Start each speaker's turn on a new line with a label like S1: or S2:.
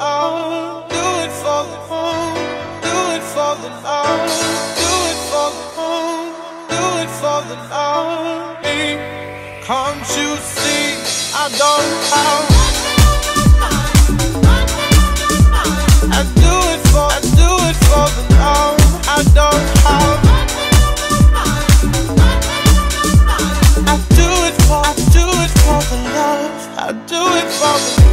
S1: do it for the do it for the love, do it for the do it for the love. Can't you see I don't? I do it for, I do it for the love, I don't. I do it for, I do it for the love, I do it for the love.